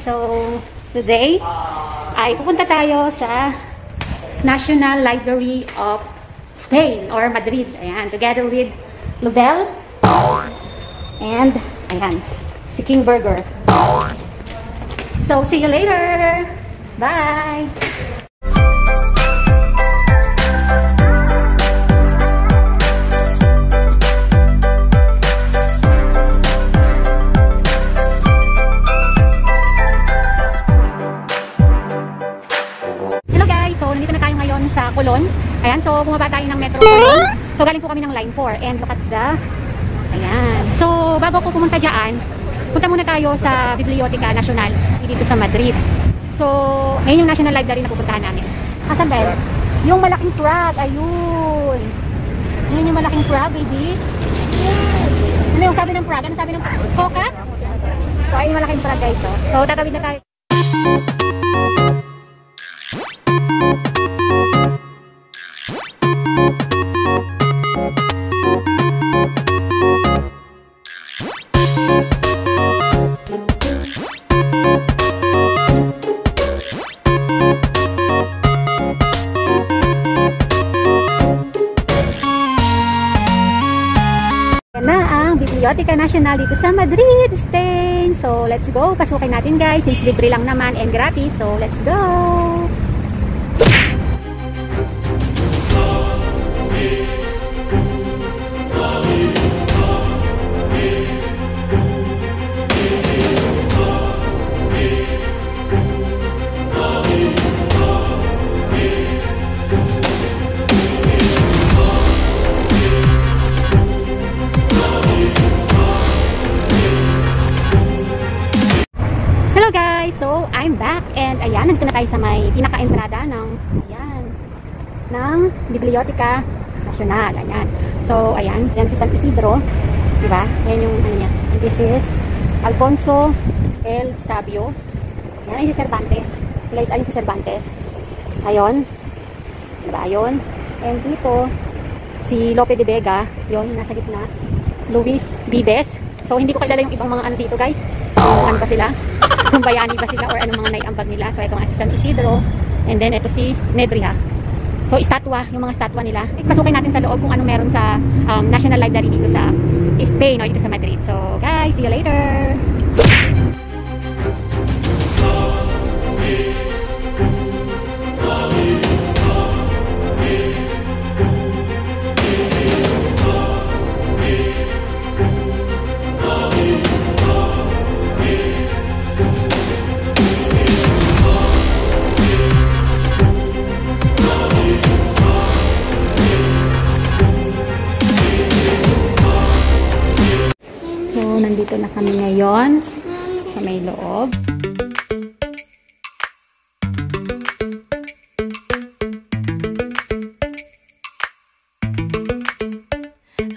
So, today ay pupunta tayo sa National Library of Spain or Madrid. Ayan, together with Lubel and ayan, si King Burger. So, see you later! Bye! 4. And look at the... Ayan. So, bago ko pumunta dyan, punta muna tayo sa Biblioteca Nacional dito sa Madrid. So, ngayon yung National Library na pupuntahan namin. Asan ba yun? Yung malaking crab. Ayun. Ayun yung malaking crab, baby. Ano yung sabi ng frog? Ano sabi ng Coca? So, ayun yung malaking frog, guys. Oh. So, tatawid na tayo. Yan ang Biblioteca Nacional dito sa Madrid, Spain. So, let's go. Pasukin natin guys. Since libre lang naman and gratis. So, let's go. Biblioteca Nacional. Ayan. So, ayan, yan si San Isidro. Diba? Yan yung ano niya. And this is Alfonso El Sabio. Yan, ayun si Cervantes. Guys, ayun si Cervantes. Ayun. Diba? Ayun. And dito, si Lope de Vega. Yun, nasa gitna. Luis Vives. So, hindi ko kilala yung ibang mga ano dito, guys. Ano ba sila. Kung bayani ba sila or anong mga naiambag nila. So, ito nga si San Isidro. And then, ito si Nedriha. So, estatwa, yung mga estatwa nila. Pasukin natin sa loob kung ano meron sa um, National Library dito sa Spain o dito sa Madrid. So, guys, see you later! So,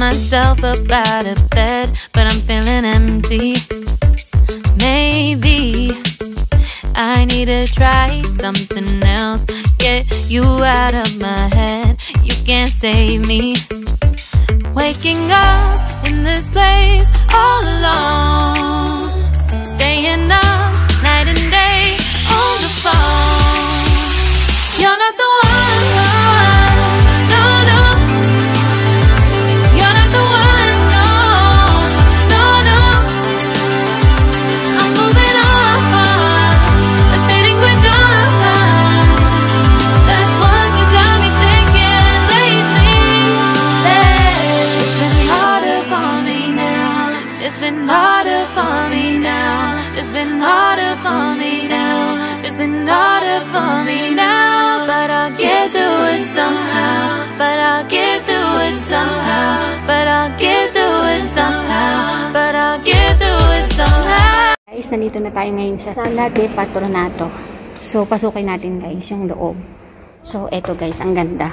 myself up out of bed, but I'm feeling empty. Maybe I need to try something else. Get you out of my head, you can't save me. Waking up in this place all alone, staying up night and day on the phone. You're not the for me now. But I'll get through it somehow. But I'll get through it somehow. But I'll get through it somehow. But I'll get through it somehow. Guys, nandito na tayo ngayon sa Sala de Patronato. So, pasukin natin guys yung loob. So, eto guys, ang ganda.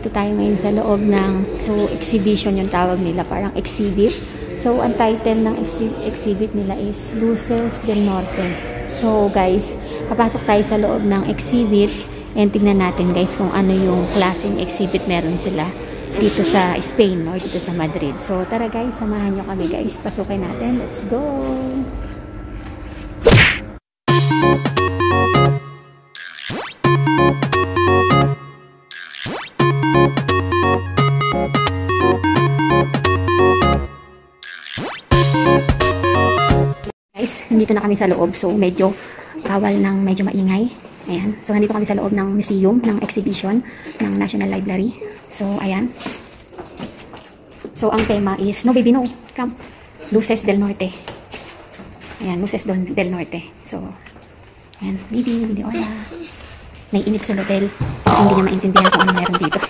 Nandito tayo ngayon sa loob ng so, exhibition yung tawag nila, parang exhibit. So, ang title ng exhi- exhibit nila is Luces del Norte. So, guys, papasok tayo sa loob ng exhibit and tingnan natin, guys, kung ano yung klaseng exhibit meron sila dito sa Spain or dito sa Madrid. So, tara guys, samahan nyo kami guys. Pasukin natin. Let's go! Nandito na kami sa loob. So, medyo bawal ng medyo maingay. Ayan. So, nandito kami sa loob ng museum, ng exhibition ng National Library. So, ayan. So, ang tema is, no baby, no. Come. Luces del Norte. Ayan, Luces del, Norte. So, ayan. Baby, baby, hola. Naiinip sa hotel kasi hindi niya maintindihan kung ano meron dito.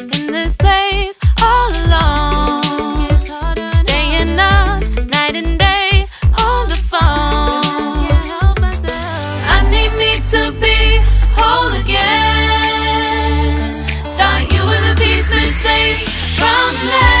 love.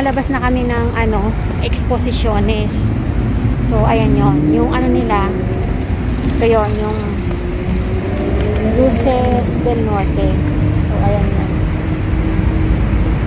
lalabas na kami ng ano, exposiciones. So, ayan yon Yung ano nila, ito yun, yung Luces del Norte. So, ayan yun.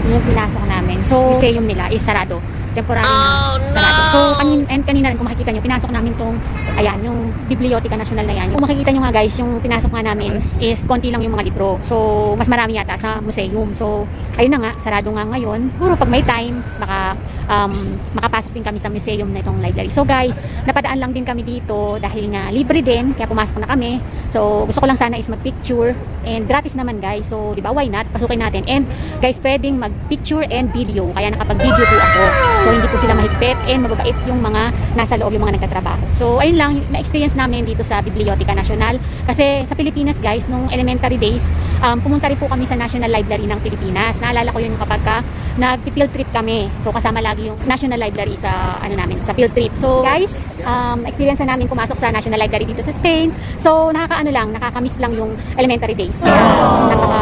Yun yung pinasok namin. So, museum nila is sarado. Temporary na sarado. So, kanin, and kanina rin kung makikita nyo, pinasok namin tong, ayan, yung Biblioteca Nacional na yan. Kung makikita nyo nga guys, yung pinasok nga namin is konti lang yung mga libro. So, mas marami yata sa museum. So, ayun na nga, sarado nga ngayon. Puro pag may time, baka um, makapasok din kami sa museum na itong library. So guys, napadaan lang din kami dito dahil nga libre din, kaya pumasok na kami. So gusto ko lang sana is mag-picture and gratis naman guys. So di ba why not? Pasukin natin. And guys, pwedeng mag-picture and video. Kaya nakapag-video po ako. So hindi po sila mahigpit and mababait yung mga nasa loob yung mga nagtatrabaho. So ayun lang, na-experience namin dito sa Biblioteca Nacional. Kasi sa Pilipinas guys, nung elementary days, um, pumunta rin po kami sa National Library ng Pilipinas. Naalala ko yun kapag ka nag-field trip kami. So kasama lagi yung National Library sa ano namin, sa field trip. So guys, um, experience na namin pumasok sa National Library dito sa Spain. So nakakaano lang, nakakamiss lang yung elementary days. Kaya, napaka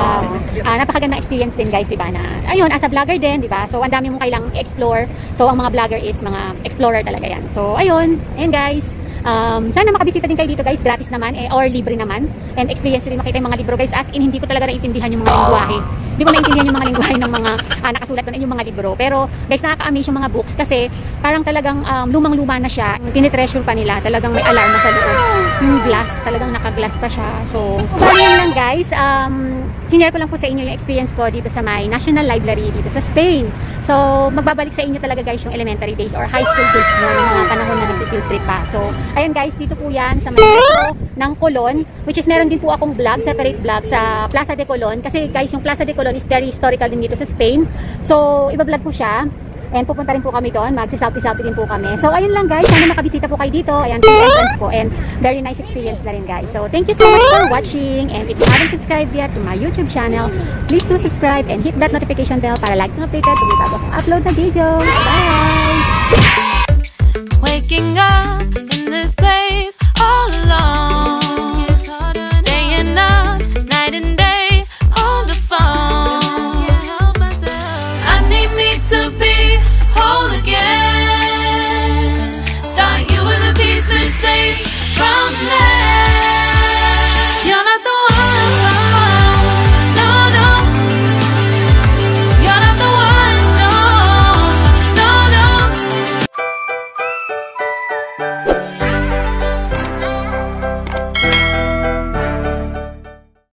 uh, napakaganda experience din guys, 'di ba? Na ayun, as a vlogger din, 'di ba? So ang dami mong kailang explore. So ang mga vlogger is mga explorer talaga 'yan. So ayun, and guys, Um, sana makabisita din kayo dito guys, gratis naman eh, or libre naman. And experience rin makita yung mga libro guys, as in hindi ko talaga naiintindihan yung mga lingwahe. Hindi ko naiintindihan yung mga lingwahe ng mga ah, nakasulat doon yung mga libro. Pero guys, nakaka-amaze yung mga books kasi parang talagang um, lumang-luma na siya. Tinitreasure pa nila, talagang may alarma sa loob. Yung glass, talagang naka-glass pa siya. So, bali yun lang guys. Um, sinare ko lang po sa inyo yung experience ko dito sa my National Library dito sa Spain. So, magbabalik sa inyo talaga guys yung elementary days or high school days no, yung mga panahon na nag-field trip pa. So, ayun guys, dito po yan sa metro ng Colon, which is meron din po akong vlog, separate vlog sa Plaza de Colon. Kasi guys, yung Plaza de Colon is very historical din dito sa Spain. So, iba-vlog po siya. And pupunta rin po kami doon, magsisalpi-salpi din po kami. So, ayun lang guys, sana makabisita po kayo dito. Ayan, entrance po and very nice experience na rin guys. So, thank you so much for watching. And if you haven't subscribed yet to my YouTube channel, please do subscribe and hit that notification bell para like na updated kung bago akong upload na videos. Bye! Waking up in this place like to be whole again. Thought you were the piece missing from there.